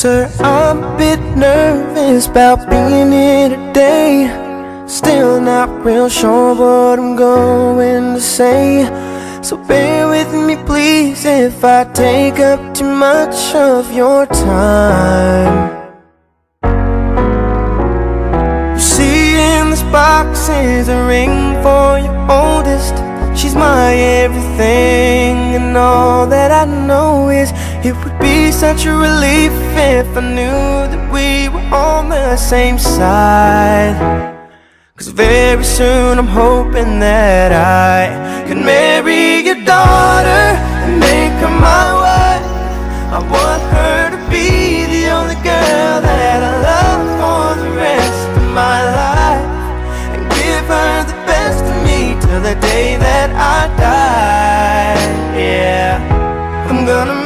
Sir, I'm a bit nervous about being here today. Still not real sure what I'm going to say. So bear with me, please, if I take up too much of your time. You see, in this box is a ring for your oldest. She's my everything, and all that I know it would be such a relief if I knew that we were on the same side Cause very soon I'm hoping that I can marry your daughter and make her my wife. I want her to be the only girl that I love for the rest of my life and give her the best of me till the day that I die. Yeah, I'm gonna